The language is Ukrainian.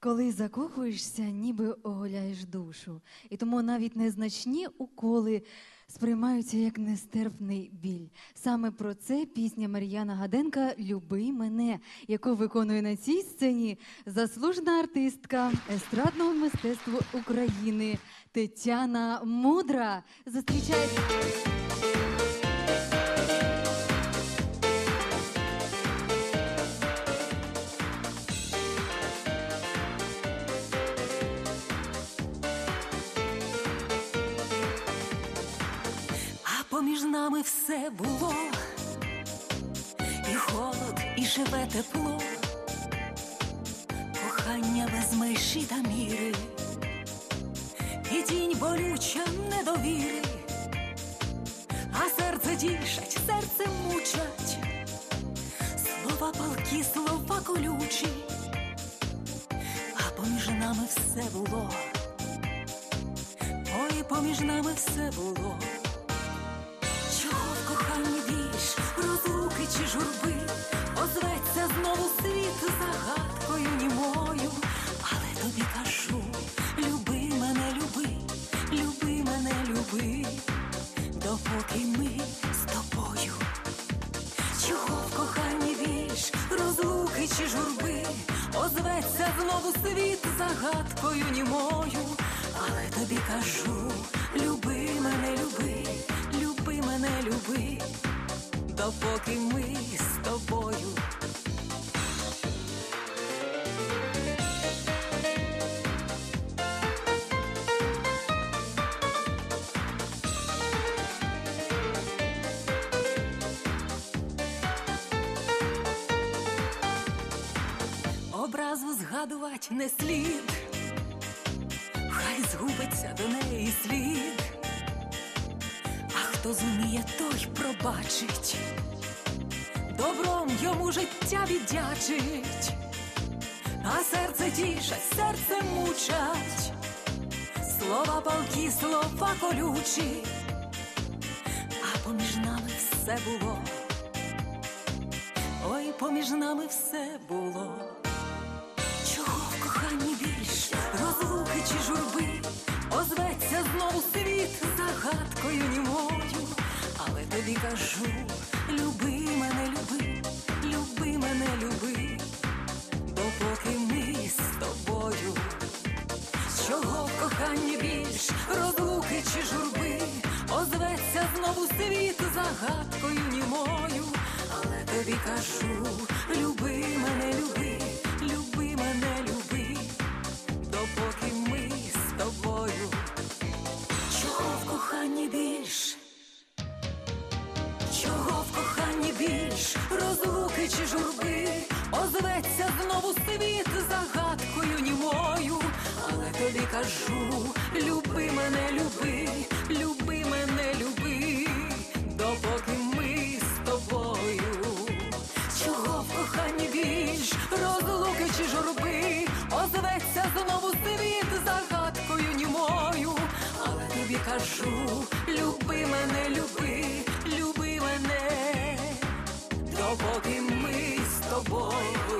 Коли закохуєшся, ніби оголяєш душу, і тому навіть незначні уколи сприймаються як нестерпний біль. Саме про це пісня Мар'яна Гаденка Люби мене, яку виконує на цій сцені заслужена артистка естрадного мистецтва України Тетяна Мудра. Зустрічайте. А поміж нами все було, і холод, і живе тепло, кохання без межі та міри, і тінь болюча недовіри, а серце тішать, серце мучать, слова палкі, слова колючі, а поміж нами все було, ой, поміж нами все було. Розлуки чи журби, озветься знову світ загадкою німою, але тобі кажу, люби мене, люби, люби мене, люби, допоки ми з тобою. Чого в коханні більш розлуки чи журби, озветься знову світ загадкою німою, ми з тобою. Образу згадувати не слід, хай згубиться до неї слід, а хто зуміє, той пробачить, добром йому життя віддячить, а серце тішать, серце мучать, слова палкі, слова колючі, а поміж нами все було. Ой, поміж нами все було. Чого в коханні більш розлуки чи журби, озветься знову світ загадкою німою, але тобі кажу, знову світ загадкою німою, але тобі кажу, люби мене, люби, люби мене, люби, допоки ми з тобою. Чого в коханні більш? Чого в коханні більш? Розлуки чи журби, озветься знову світ загадкою німою, але тобі кажу, люби мене, люби, кажу, люби мене, люби, люби мене, допоки ми з тобою.